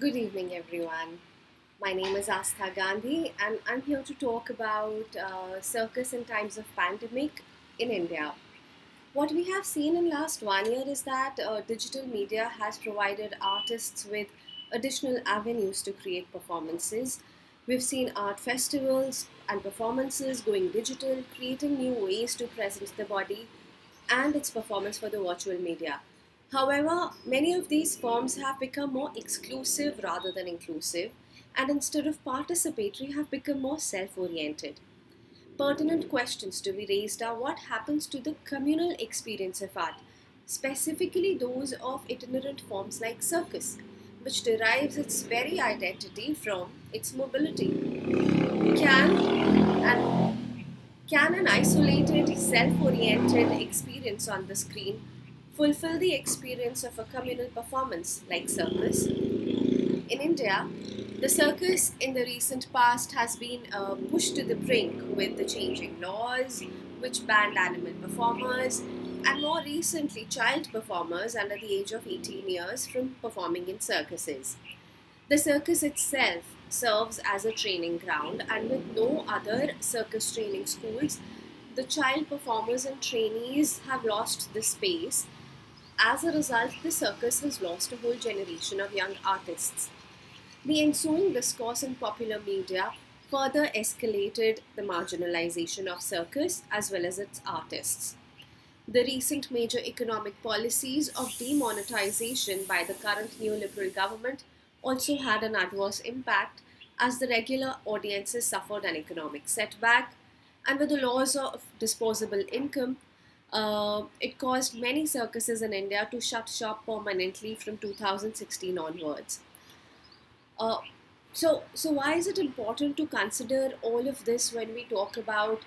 Good evening, everyone. My name is Aastha Gandhi, and I'm here to talk about uh, circus in times of pandemic in India. What we have seen in last one year is that uh, digital media has provided artists with additional avenues to create performances. We've seen art festivals and performances going digital, creating new ways to present the body and its performance for the virtual media. However, many of these forms have become more exclusive rather than inclusive, and instead of participatory, have become more self oriented. Pertinent questions to be raised are what happens to the communal experience of art, specifically those of itinerant forms like circus, which derives its very identity from its mobility. Can and can an isolated, self-oriented experience on the screen fulfill the experience of a communal performance like circus. In India, the circus in the recent past has been uh, pushed to the brink with the changing laws, which banned animal performers, and more recently, child performers under the age of 18 years from performing in circuses. The circus itself serves as a training ground, and with no other circus training schools, the child performers and trainees have lost the space as a result, the circus has lost a whole generation of young artists. The ensuing discourse in popular media further escalated the marginalization of circus as well as its artists. The recent major economic policies of demonetization by the current neoliberal government also had an adverse impact as the regular audiences suffered an economic setback, and with the loss of disposable income, uh, it caused many circuses in India to shut shop permanently from 2016 onwards. Uh, so, so why is it important to consider all of this when we talk about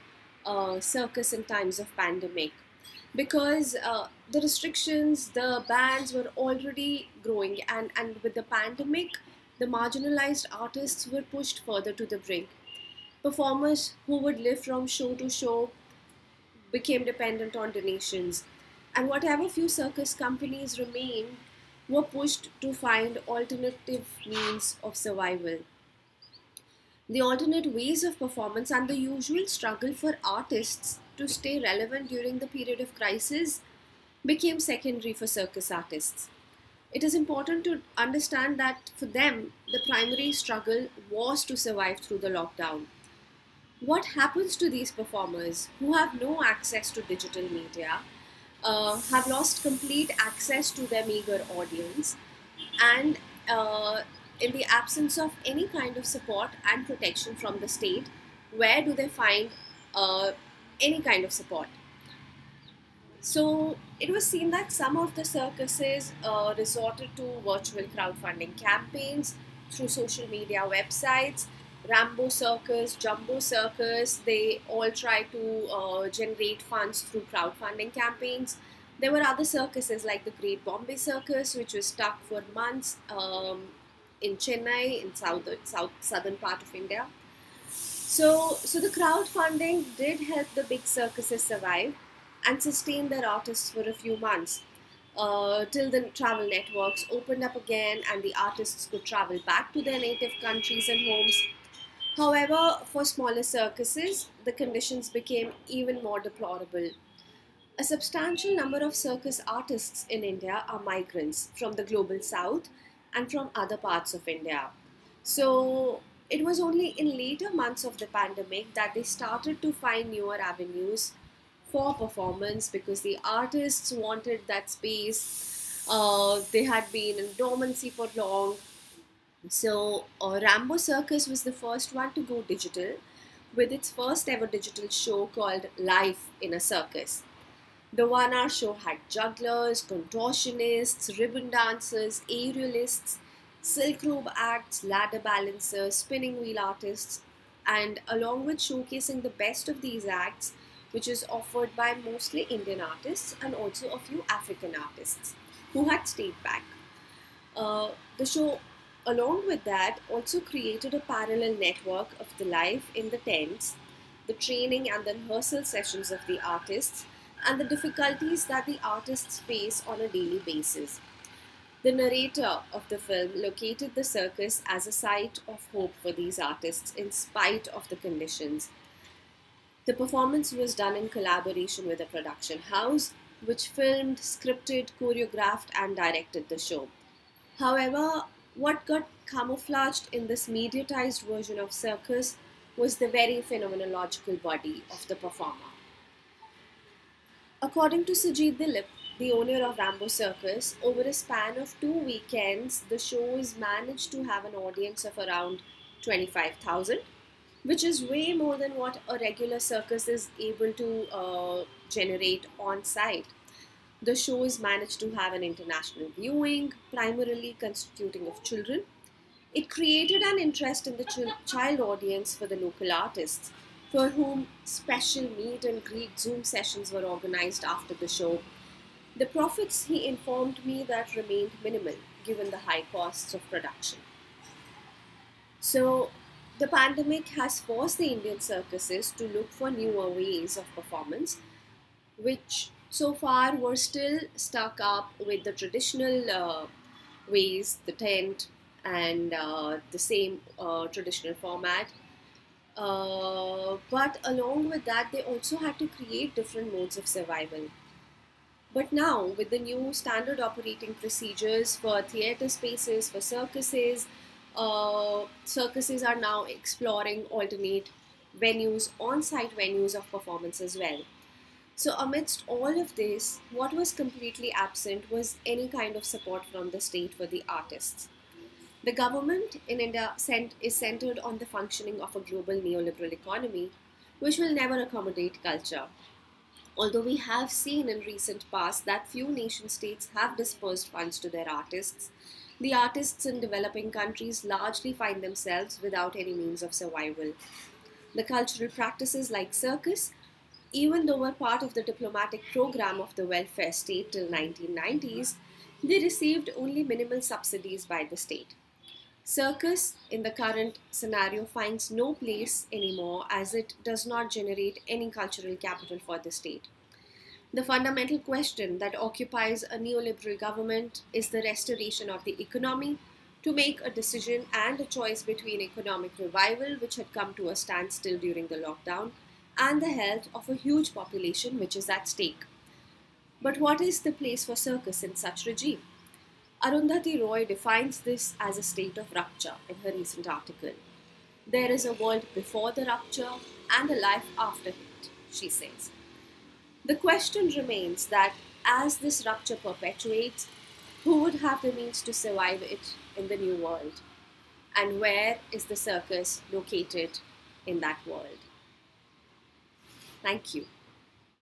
uh, circus in times of pandemic? Because uh, the restrictions, the bans were already growing, and, and with the pandemic, the marginalized artists were pushed further to the brink. Performers who would live from show to show became dependent on donations, and whatever few circus companies remained were pushed to find alternative means of survival. The alternate ways of performance and the usual struggle for artists to stay relevant during the period of crisis became secondary for circus artists. It is important to understand that for them, the primary struggle was to survive through the lockdown. What happens to these performers who have no access to digital media, uh, have lost complete access to their meager audience, and uh, in the absence of any kind of support and protection from the state, where do they find uh, any kind of support? So it was seen that some of the circuses uh, resorted to virtual crowdfunding campaigns through social media websites Rambo Circus, Jumbo Circus, they all try to uh, generate funds through crowdfunding campaigns. There were other circuses like the Great Bombay Circus, which was stuck for months um, in Chennai, in south, south southern part of India. So, so the crowdfunding did help the big circuses survive and sustain their artists for a few months. Uh, till the travel networks opened up again and the artists could travel back to their native countries and homes However, for smaller circuses, the conditions became even more deplorable. A substantial number of circus artists in India are migrants from the global south and from other parts of India. So, it was only in later months of the pandemic that they started to find newer avenues for performance because the artists wanted that space. Uh, they had been in dormancy for long so uh, Rambo Circus was the first one to go digital with its first ever digital show called Life in a Circus. The one hour show had jugglers, contortionists, ribbon dancers, aerialists, silk robe acts, ladder balancers, spinning wheel artists, and along with showcasing the best of these acts, which is offered by mostly Indian artists and also a few African artists who had stayed back. Uh, the show along with that, also created a parallel network of the life in the tents, the training and the rehearsal sessions of the artists, and the difficulties that the artists face on a daily basis. The narrator of the film located the circus as a site of hope for these artists in spite of the conditions. The performance was done in collaboration with a production house, which filmed, scripted, choreographed, and directed the show. However, what got camouflaged in this mediatized version of circus was the very phenomenological body of the performer. According to Sujit Dilip, the owner of Rambo Circus, over a span of two weekends, the show shows managed to have an audience of around 25,000, which is way more than what a regular circus is able to uh, generate on site. The shows managed to have an international viewing, primarily constituting of children. It created an interest in the ch- child audience for the local artists, for whom special meet and greet Zoom sessions were organized after the show the profits, he informed me, that remained minimal given the high costs of production. So, the pandemic has forced the Indian circuses to look for newer ways of performance, which so far were still stuck up with the traditional uh, ways, the tent, and uh, the same uh, traditional format. Uh, but along with that, they also had to create different modes of survival. But now, with the new standard operating procedures for theatre spaces, for circuses, uh, circuses are now exploring alternate venues, on site venues of performance as well. So, amidst all of this, what was completely absent was any kind of support from the state for the artists. The government in India is centered on the functioning of a global neoliberal economy, which will never accommodate culture. Although we have seen in recent past that few nation states have dispersed funds to their artists, the artists in developing countries largely find themselves without any means of survival. The cultural practices like circus, even though were part of the diplomatic program of the welfare state till 1990s, they received only minimal subsidies by the state. Circus in the current scenario finds no place anymore as it does not generate any cultural capital for the state. The fundamental question that occupies a neoliberal government is the restoration of the economy to make a decision and a choice between economic revival, which had come to a standstill during the lockdown, and the health of a huge population which is at stake. But what is the place for circus in such regime? Arundhati Roy defines this as a state of rupture in her recent article. There is a world before the rupture and a life after it, she says. The question remains that as this rupture perpetuates, who would have the means to survive it in the new world? And where is the circus located in that world? Thank you.